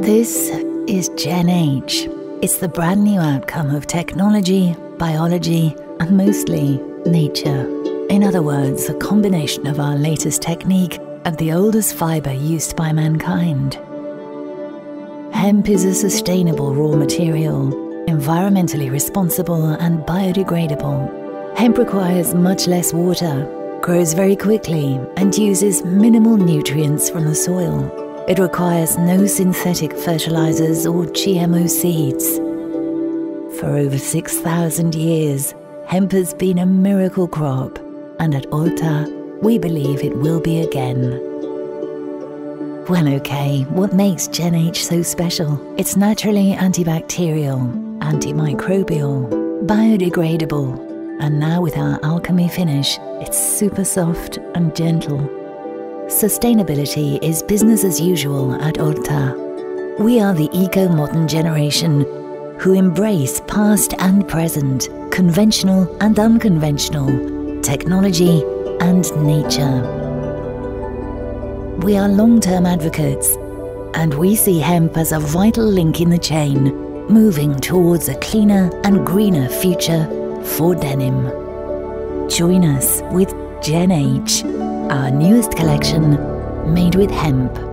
This is Gen H. It's the brand new outcome of technology, biology, and mostly nature. In other words, a combination of our latest technique and the oldest fiber used by mankind. Hemp is a sustainable raw material, environmentally responsible and biodegradable. Hemp requires much less water, grows very quickly, and uses minimal nutrients from the soil. It requires no synthetic fertilizers or GMO seeds. For over 6,000 years, hemp has been a miracle crop, and at Orta, we believe it will be again. Well, okay, what makes Gen H so special? It's naturally antibacterial, antimicrobial, biodegradable, and now with our alchemy finish, it's super soft and gentle. Sustainability is business as usual at Orta. We are the eco-modern generation who embrace past and present, conventional and unconventional, technology and nature. We are long-term advocates and we see hemp as a vital link in the chain, moving towards a cleaner and greener future for denim. Join us with Gen H our newest collection made with hemp.